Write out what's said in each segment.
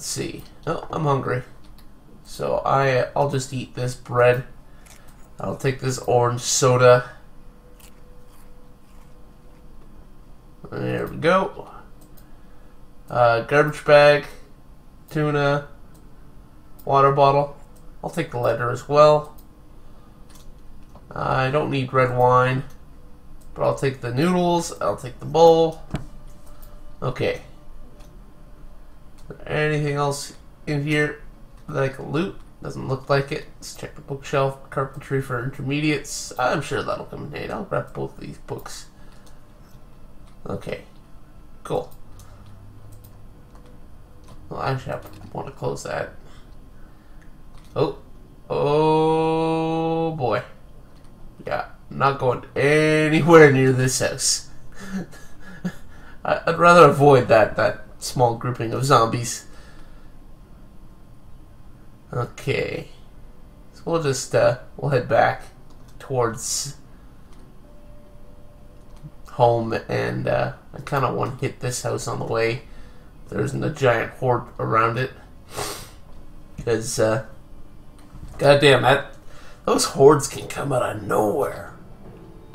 Let's see. Oh, I'm hungry. So I, I'll just eat this bread. I'll take this orange soda. There we go. Uh, garbage bag, tuna, water bottle. I'll take the letter as well. I don't need red wine, but I'll take the noodles. I'll take the bowl. Okay. Anything else in here like loot? Doesn't look like it. Let's check the bookshelf. Carpentry for intermediates. I'm sure that'll come in handy. I'll grab both of these books. Okay. Cool. Well, actually, I want to close that. Oh. Oh, boy. Yeah, not going anywhere near this house. I'd rather avoid that, that small grouping of zombies. Okay. So we'll just, uh, we'll head back towards home and, uh, I kind of want to hit this house on the way. There isn't a giant horde around it. Because, uh, goddamn, that, those hordes can come out of nowhere.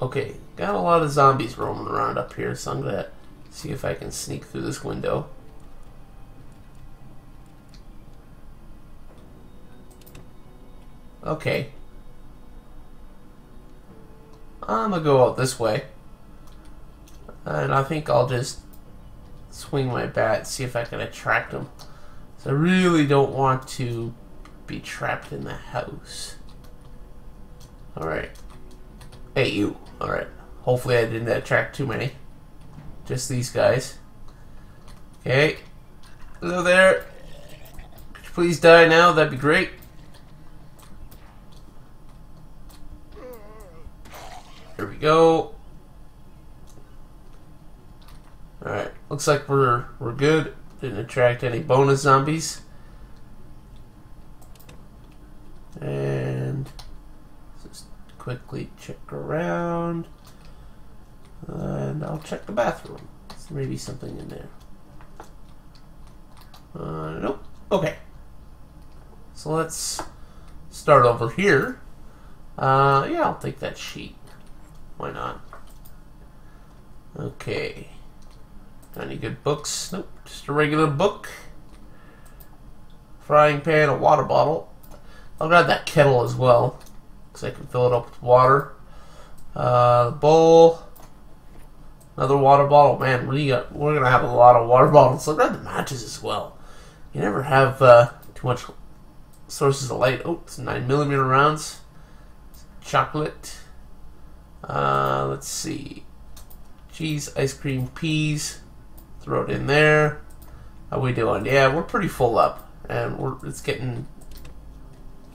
Okay, got a lot of zombies roaming around up here, so I'm gonna see if I can sneak through this window. Okay. I'm gonna go out this way. And I think I'll just swing my bat, see if I can attract them. So I really don't want to be trapped in the house. Alright. Hey, you. Alright. Hopefully I didn't attract too many. Just these guys. Okay. Hello there. Could you please die now? That'd be great. Here we go. Alright. Looks like we're we're good. Didn't attract any bonus zombies. And just quickly check around. And I'll check the bathroom. There's maybe something in there. Uh, nope. Okay. So let's start over here. Uh, yeah, I'll take that sheet. Why not? Okay. Any good books? Nope. Just a regular book. Frying pan, a water bottle. I'll grab that kettle as well. Because I can fill it up with water. Uh, the bowl. Another water bottle. Man, we got, we're going to have a lot of water bottles. I'll grab the matches as well. You never have uh, too much sources of light. Oh, it's 9mm rounds. Chocolate. Uh, let's see. Cheese, ice cream, peas. Throw it in there. How we doing? Yeah, we're pretty full up, and we're it's getting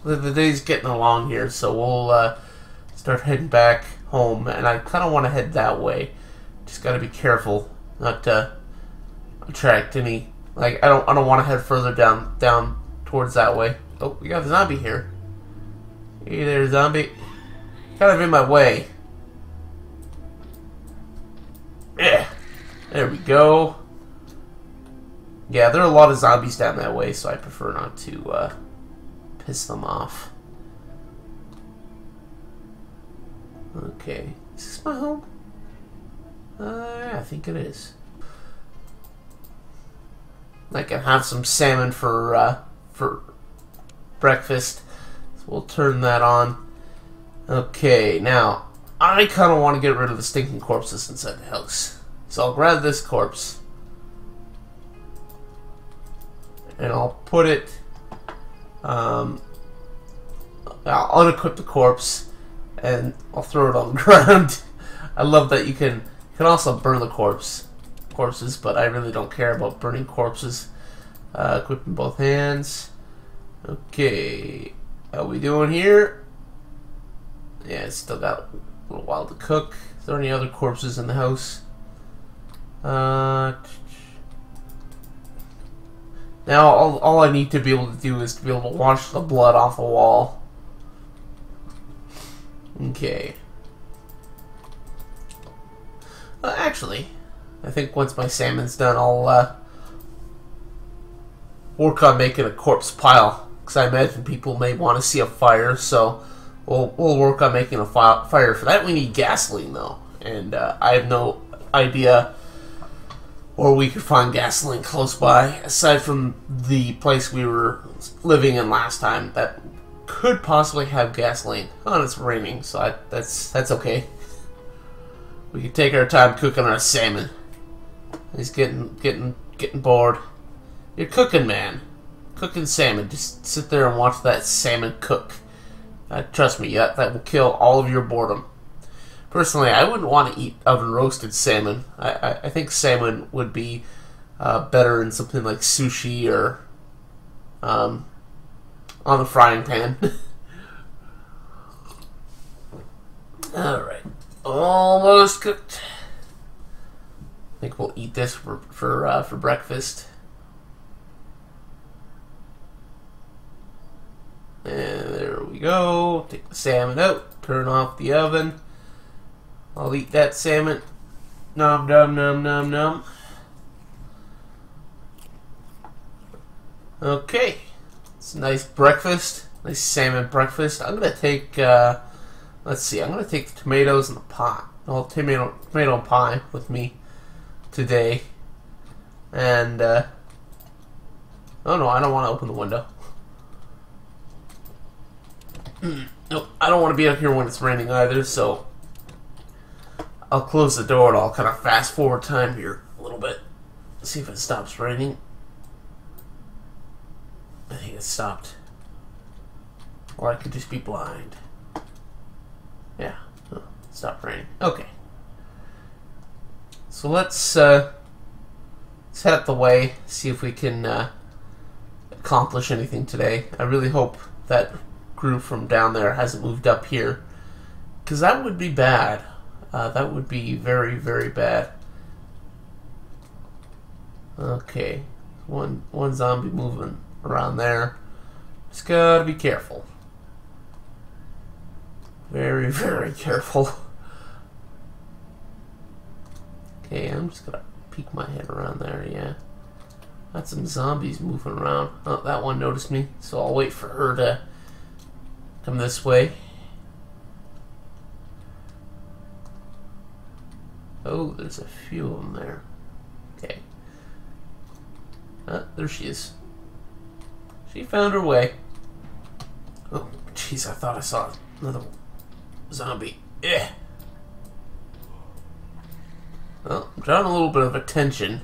the, the day's getting along here, so we'll uh, start heading back home. And I kind of want to head that way. Just got to be careful not to attract any. Like I don't I don't want to head further down down towards that way. Oh, we got the zombie here. Hey there, zombie. Kind of in my way. There we go. Yeah, there are a lot of zombies down that way, so I prefer not to uh, piss them off. Okay. Is this my home? Uh, I think it is. I can have some salmon for uh, for breakfast. So we'll turn that on. Okay, now I kind of want to get rid of the stinking corpses inside the house. So I'll grab this corpse. And I'll put it... Um, I'll unequip the corpse. And I'll throw it on the ground. I love that you can... You can also burn the corpse corpses, but I really don't care about burning corpses. Uh, equipping both hands. Okay. How we doing here? Yeah, it's still got a little while to cook. Is there any other corpses in the house? Uh, now, all, all I need to be able to do is to be able to wash the blood off the wall. Okay. Uh, actually, I think once my salmon's done, I'll uh, work on making a corpse pile because I imagine people may want to see a fire. So we'll we'll work on making a fi- fire. For that, we need gasoline though, and uh, I have no idea where we could find gasoline close by aside from the place we were living in last time that could possibly have gasoline. Oh, it's raining, so I, that's that's okay. We can take our time cooking our salmon. He's getting getting getting bored. You're cooking, man. Cooking salmon. Just sit there and watch that salmon cook. Uh, trust me, that, that will kill all of your boredom. Personally, I wouldn't want to eat oven roasted salmon. I, I, I think salmon would be uh, better in something like sushi or um, on the frying pan. Alright. Almost cooked. I think we'll eat this for for uh, for breakfast. And there we go. Take the salmon out. Turn off the oven. I'll eat that salmon. Nom nom nom nom nom. Okay. It's a nice breakfast. Nice salmon breakfast. I'm gonna take uh, let's see, I'm gonna take the tomatoes and the pot. Well tomato tomato and pie with me today. And uh, oh no, I don't want to open the window. no, I don't want to be out here when it's raining either, so I'll close the door and I'll kind of fast forward time here a little bit. See if it stops raining. I think it stopped. Or I could just be blind. Yeah, stopped raining. Okay. So let's uh, up the way, see if we can uh, accomplish anything today. I really hope that group from down there hasn't moved up here, because that would be bad. Uh, that would be very, very bad. Okay, one one zombie moving around there. Just gotta be careful. Very, very careful. Okay, I'm just gonna peek my head around there, yeah. Got some zombies moving around. Oh, that one noticed me, so I'll wait for her to come this way. Oh, there's a few of them there. Okay. Ah, there she is. She found her way. Oh, jeez, I thought I saw another zombie. Eh. Well, drawing a little bit of attention.